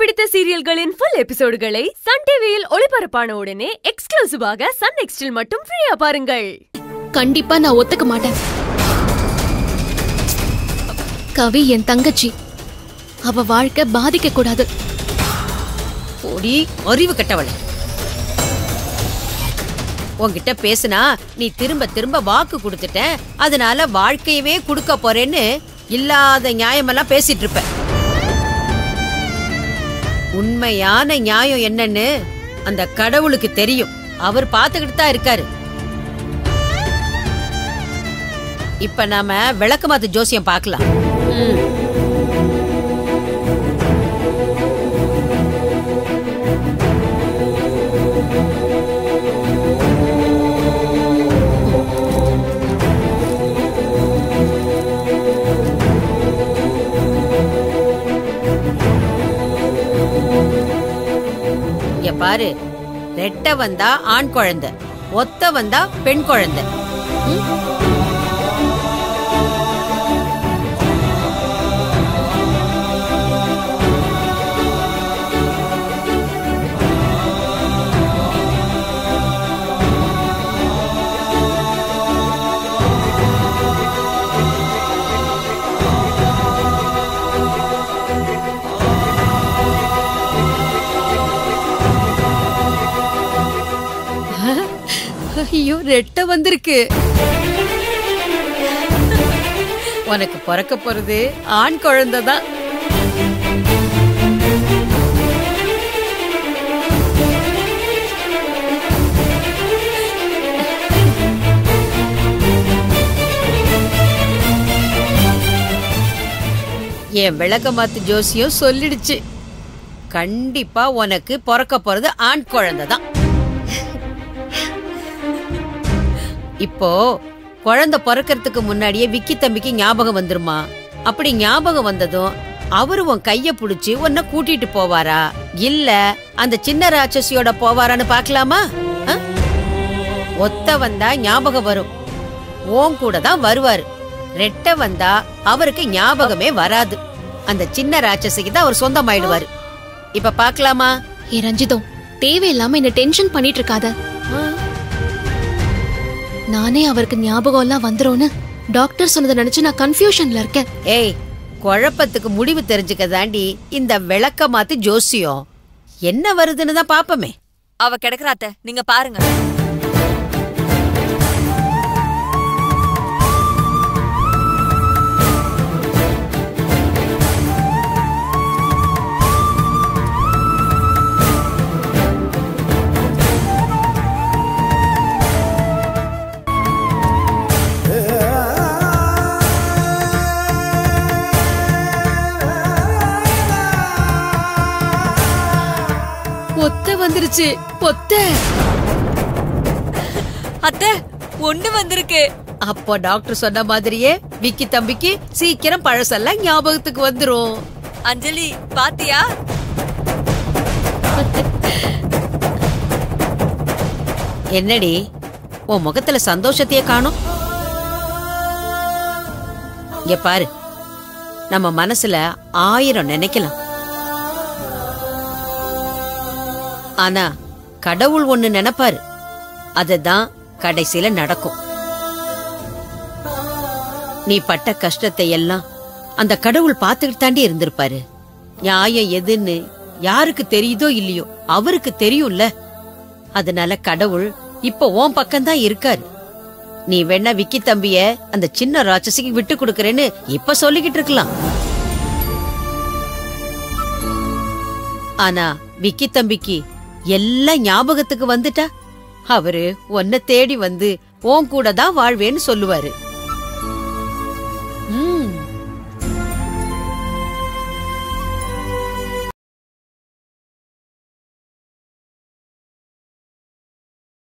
பிடித்த சீரியல்களின் full எபிசோடுகளை Sun டிவியில் ஒளிபரப்பான உடனே எக்ஸ்க்ளூசிவாக சன் நெக்ஸ்டில் மட்டும் ஃப்ரீயா பாருங்கள். கண்டிப்பா நான் ஒத்துக்க மாட்டேன். கவி என் தங்கச்சி அவ வாழ்க்கை பாதிக்க கூடாது. போடி அறிவு கெட்டவளே. உன்கிட்ட பேசுனா நீ திரும்ப திரும்ப வாக்கு கொடுத்துட்ட அதனால வாழ்க்கையவே கொடுக்க போறேன்னு இல்லாத நியாயமெல்லாம் பேசிட்டு இருப்ப உண்மையான நியாயம் என்னன்னு அந்த கடவுளுக்கு தெரியும். அவர் பார்த்துக்கிட்டு தான் இருக்காரு. இப்ப நாம விளக்கமாத்து ஜோசியம் பார்க்கலாம். இங்க பாரு. ரெட்ட வந்தா ஆண் குழந்தை ஒத்த வந்தா பெண் குழந்தை. ஐயோ ரெட்டை வந்திருக்கு. உனக்கு பிறக்க போறது ஆண் குழந்தை தான். என் விளக்க மாத்து ஜோசியம் சொல்லிடுச்சு. கண்டிப்பா உனக்கு பிறக்க போறது ஆண் குழந்தை தான். இப்போ குழந்தை பிறக்கறதுக்கு முன்னாடியே விக்கி தம்பிக்கு ஞாபகம் வந்துருமா? அப்படி ஞாபகம் வந்ததும் அவரு உன் கைய புடிச்சு உன்னை கூட்டிட்டு போவாரா? இல்ல அந்த சின்ன ராட்சசியோட போவாரான்னு பார்க்கலாமா? ஆ? ஒத்த வந்தா ஞாபகம் வரும். ஓன் கூட தான் வருவாரு. ரெட்டை வந்தா அவருக்கு ஞாபகமே வராது. அந்த சின்ன ராட்சசிக்கு தான் அவர் சொந்தமாயிடுவாரு. இப்ப பார்க்கலாமா? ஏ ரஞ்சிதம் தேவையில்லாம என்ன டென்ஷன் பண்ணிட்டு இருக்காத. நானே அவருக்கு ஞாபகம் எல்லாம் வந்துரும்னு டாக்டர் சொன்னதை நினைச்சு நான் கன்ஃபியூஷன்ல இருக்கேன். ஏய் குழப்பத்துக்கு முடிவு தெரிஞ்சுக்க தாண்டி இந்த விளக்க மாத்து ஜோசியம். என்ன வருதுன்னு தான் பாப்பமே. அவ கிடக்குறா அத்தை. நீங்க பாருங்க. வந்துருச்சு. பொத்த. அத்தை ஒண்ணு வந்திருக்கு. அப்போ டாக்டர் சொன்ன மாதிரியே விக்கி தம்பிக்கு சீக்கிரம் பழசெல்லாம் ஞாபகத்துக்கு வந்துரும். அஞ்சலி பாத்தியா? என்னடி உன் முகத்துல சந்தோஷத்தையே காணும்? இங்க பாரு நம்ம மனசுல ஆயிரம் நினைக்கலாம். ஆனா கடவுள் ஒண்ணு நினைப்பாரு. அதுதான் கடைசியில நடக்கும். நீ பட்ட கஷ்டத்தை எல்லாம் அந்த கடவுள் பார்த்துக்கிட்டு தாண்டி இருந்திருப்பாரு. நியாயம் எதுன்னு யாருக்கு தெரியுதோ இல்லையோ அவருக்கு தெரியும்ல. அதனால கடவுள் இப்ப உன் பக்கம்தான் இருக்காரு. நீ வேணா விக்கி தம்பிய அந்த சின்ன ராட்சசிக்கு விட்டு கொடுக்கறேன்னு இப்ப சொல்லிக்கிட்டு இருக்கலாம். ஆனா விக்கி தம்பிக்கு எல்லாம் ஞாபகத்துக்கு வந்துட்டா? அவரு உன்னை தேடி வந்து உன் கூட தான் வாழ்வேன்னு சொல்லுவாரு.